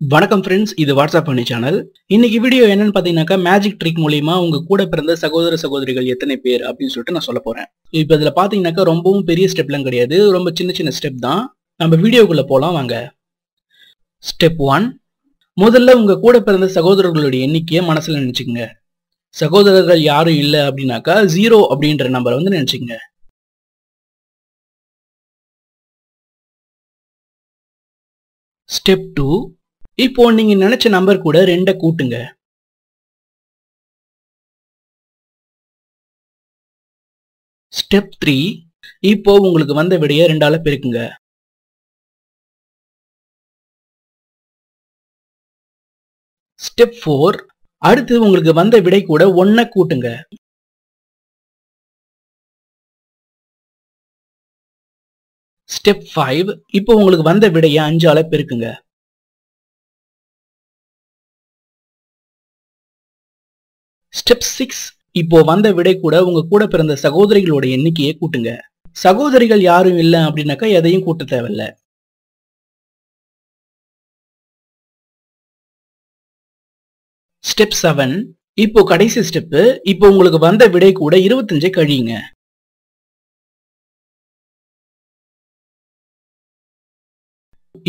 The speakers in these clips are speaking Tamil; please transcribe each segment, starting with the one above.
வணக்கம் ஃப்ரெண்ட்ஸ் இது வாட்ஸ்அப் பண்ணி சேனல் இன்னைக்கு வீடியோ என்னன்னு பார்த்தீங்கன்னாக்கா மேஜிக் ட்ரிக் மூலியமா உங்க கூட பிறந்த சகோதர சகோதரிகள் எத்தனை பேர் அப்படின்னு சொல்லிட்டு நான் சொல்ல போறேன். இப்போ இதில் பார்த்தீங்கன்னாக்கா ரொம்பவும் பெரிய ஸ்டெப்லாம் கிடையாது. ரொம்ப சின்ன சின்ன ஸ்டெப் தான். நம்ம வீடியோக்குள்ள போகலாம் வாங்க. ஸ்டெப் ஒன் முதல்ல உங்க கூட பிறந்த சகோதரர்களுடைய எண்ணிக்கையை மனசில் நினச்சிக்கங்க. சகோதரர்கள் யாரும் இல்லை அப்படின்னாக்கா ஜீரோ அப்படின்ற நம்பரை வந்து நினச்சிக்கங்க. ஸ்டெப் டூ இப்போ நீங்க நினைச்ச நம்பர் கூட ரெண்ட கூட்டுங்க. ஸ்டெப் த்ரீ இப்போ உங்களுக்கு வந்த விடைய ரெண்டால பெருக்குங்க. ஸ்டெப் ஃபோர் அடுத்து உங்களுக்கு வந்த விடை கூட ஒன்ன கூட்டுங்க. ஸ்டெப் ஃபைவ் இப்போ உங்களுக்கு வந்த விடைய அஞ்சால பெருக்குங்க. Step six. இப்போ வந்த விடை கூட உங்க கூட பிறந்த சகோதரிகளோட எண்ணிக்கையை கூட்டுங்க. சகோதரிகள் யாரும் இல்லை அப்படின்னாக்கா எதையும் கூட்ட தேவையில்ல. Step seven. இப்போ கடைசி ஸ்டெப். இப்போ உங்களுக்கு வந்த விடை கூட இருபத்தஞ்சை கழியுங்க.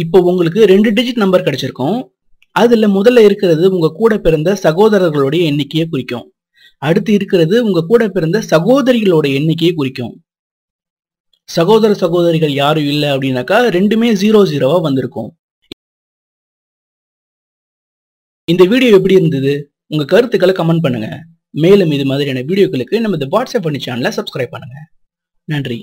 இப்போ உங்களுக்கு ரெண்டு டிஜிட் நம்பர் கிடைச்சிருக்கும். அதுல முதல்ல இருக்கிறது உங்க கூட பிறந்த சகோதரர்களுடைய எண்ணிக்கையை குறிக்கும். அடுத்து இருக்கிறது உங்க கூட பிறந்த சகோதரிகளோட எண்ணிக்கையை குறிக்கும். சகோதர சகோதரிகள் யாரும் இல்லை அப்படின்னாக்கா ரெண்டுமே ஜீரோ ஜீரோவா வந்திருக்கும். இந்த வீடியோ எப்படி இருந்தது? உங்க கருத்துக்களை கமெண்ட் பண்ணுங்க. மேலும் இது மாதிரியான வீடியோக்களுக்கு நம்ம இந்த வாட்ஸ்அப் பண்ணி சேனலை சப்ஸ்கிரைப் பண்ணுங்க. நன்றி.